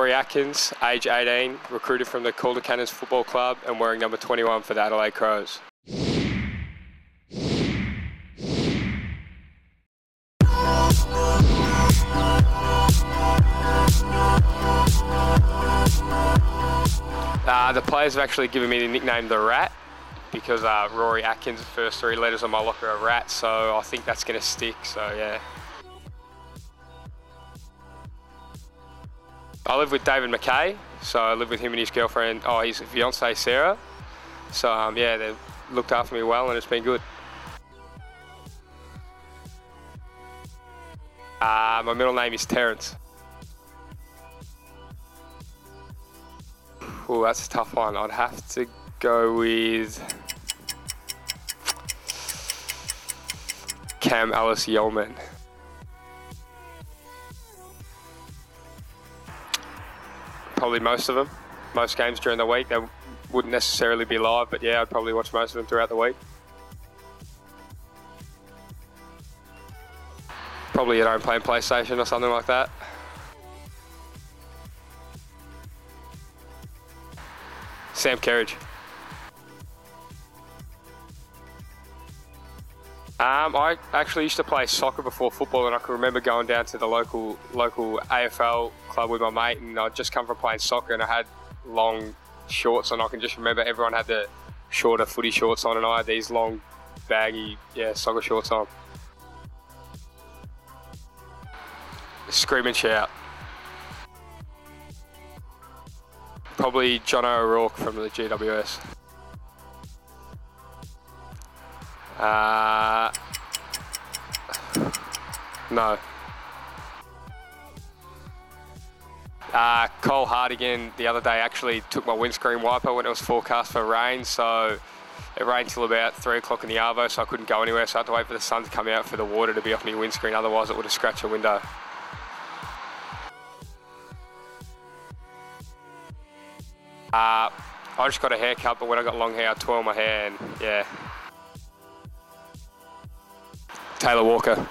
Rory Atkins, age 18, recruited from the Calder Cannons Football Club and wearing number 21 for the Adelaide Crows. Uh, the players have actually given me the nickname The Rat because uh, Rory Atkins, the first three letters on my locker are rat, so I think that's going to stick, so yeah. I live with David Mackay, so I live with him and his girlfriend, oh, his fiance Sarah. So um, yeah, they've looked after me well and it's been good. Uh, my middle name is Terence. Oh, that's a tough one. I'd have to go with Cam Alice Yeoman. Probably most of them. Most games during the week. They wouldn't necessarily be live, but yeah, I'd probably watch most of them throughout the week. Probably at home playing PlayStation or something like that. Sam Kerridge. Um, I actually used to play soccer before football, and I can remember going down to the local local AFL club with my mate, and I'd just come from playing soccer, and I had long shorts, and I can just remember everyone had the shorter footy shorts on, and I had these long, baggy, yeah, soccer shorts on. Scream and shout. Probably John O'Rourke from the GWS. Uh, no. Uh, Cole Hartigan the other day actually took my windscreen wiper when it was forecast for rain, so it rained till about three o'clock in the arvo, so I couldn't go anywhere. So I had to wait for the sun to come out for the water to be off my windscreen. Otherwise, it would have scratched a window. Uh, I just got a haircut, but when I got long hair, I twirl my hair, and yeah. Taylor Walker.